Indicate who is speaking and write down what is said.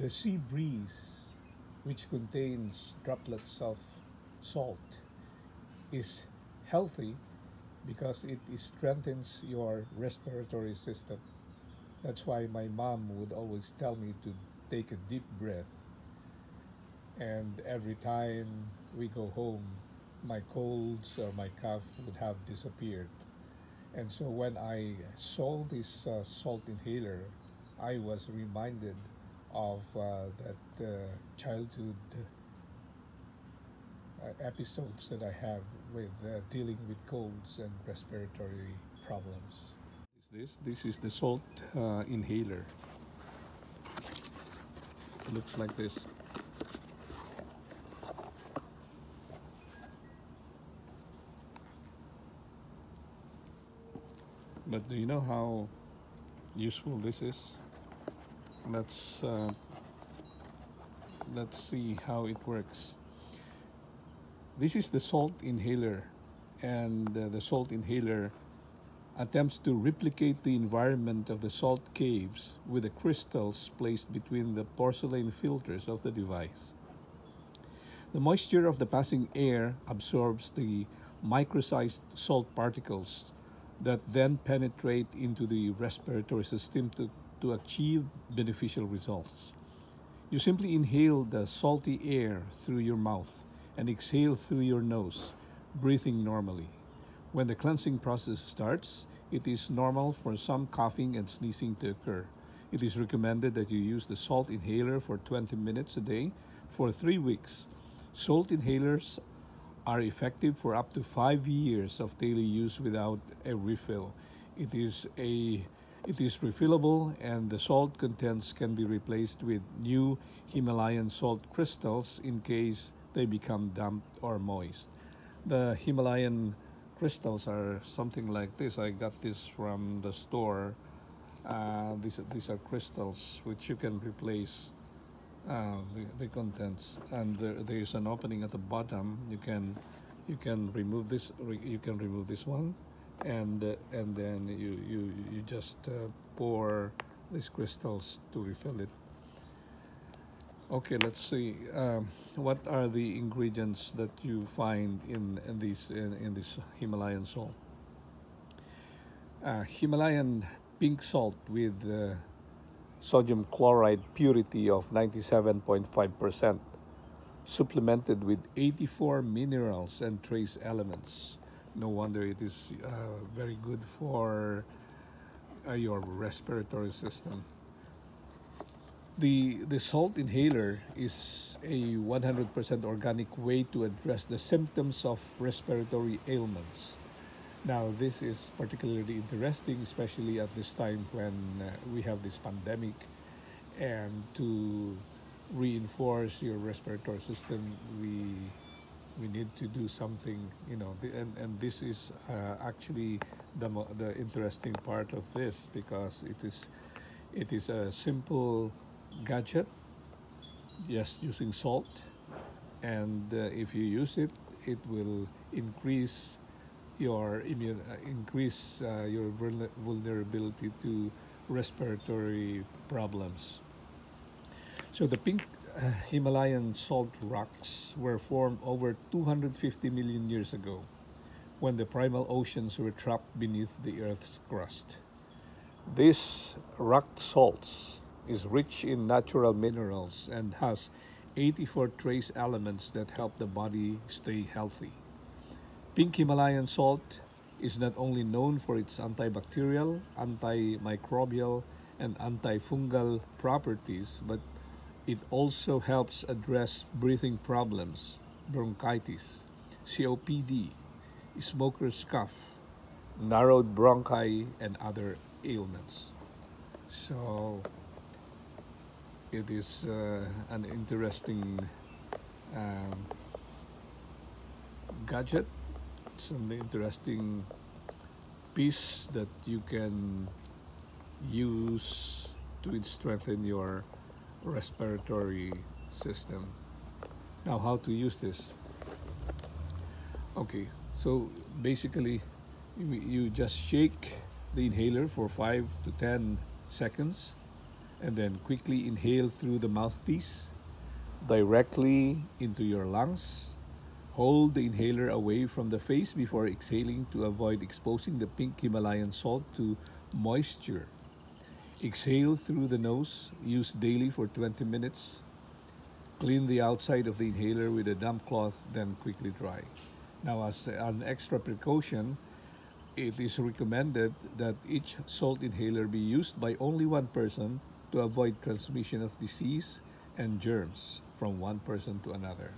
Speaker 1: The sea breeze, which contains droplets of salt, is healthy because it strengthens your respiratory system. That's why my mom would always tell me to take a deep breath. And every time we go home, my colds or my cough would have disappeared. And so when I saw this uh, salt inhaler, I was reminded of uh, that uh, childhood uh, episodes that I have with dealing with colds and respiratory problems. Is this? This is the salt inhaler. It looks like this. But do you know how useful this is? Let's uh, let's see how it works. This is the salt inhaler, and uh, the salt inhaler attempts to replicate the environment of the salt caves with the crystals placed between the porcelain filters of the device. The moisture of the passing air absorbs the micro-sized salt particles that then penetrate into the respiratory system to, to achieve beneficial results. You simply inhale the salty air through your mouth and exhale through your nose, breathing normally. When the cleansing process starts, it is normal for some coughing and sneezing to occur. It is recommended that you use the salt inhaler for 20 minutes a day for three weeks. Salt inhalers are effective for up to five years of daily use without a refill. It is a it is refillable and the salt contents can be replaced with new Himalayan salt crystals in case they become damp or moist. The Himalayan crystals are something like this. I got this from the store. Uh, these, these are crystals which you can replace uh, the, the contents and there, there is an opening at the bottom you can you can remove this you can remove this one and uh, and then you you you just uh, pour these crystals to refill it okay let's see um, what are the ingredients that you find in, in this in, in this Himalayan salt uh, Himalayan pink salt with uh, sodium chloride purity of 97.5%, supplemented with 84 minerals and trace elements. No wonder it is uh, very good for uh, your respiratory system. The, the salt inhaler is a 100% organic way to address the symptoms of respiratory ailments. Now, this is particularly interesting, especially at this time when uh, we have this pandemic, and to reinforce your respiratory system, we we need to do something, you know, and, and this is uh, actually the, the interesting part of this because it is it is a simple gadget just using salt and uh, if you use it it will increase your immune uh, increase uh, your vulnerability to respiratory problems. So the pink Himalayan salt rocks were formed over 250 million years ago when the primal oceans were trapped beneath the Earth's crust. This rock salts is rich in natural minerals and has 84 trace elements that help the body stay healthy. Pink Himalayan salt is not only known for its antibacterial, antimicrobial, and antifungal properties, but it also helps address breathing problems, bronchitis, COPD, smoker's cough, narrowed bronchi, and other ailments. So it is uh, an interesting um, gadget some interesting piece that you can use to strengthen your respiratory system. Now how to use this? Okay, so basically you, just shake the inhaler for 5 to 10 seconds and then quickly inhale through the mouthpiece directly into your lungs. Hold the inhaler away from the face before exhaling to avoid exposing the pink Himalayan salt to moisture. Exhale through the nose. Use daily for 20 minutes. Clean the outside of the inhaler with a damp cloth, then quickly dry. Now, as an extra precaution, it is recommended that each salt inhaler be used by only one person to avoid transmission of disease and germs from one person to another.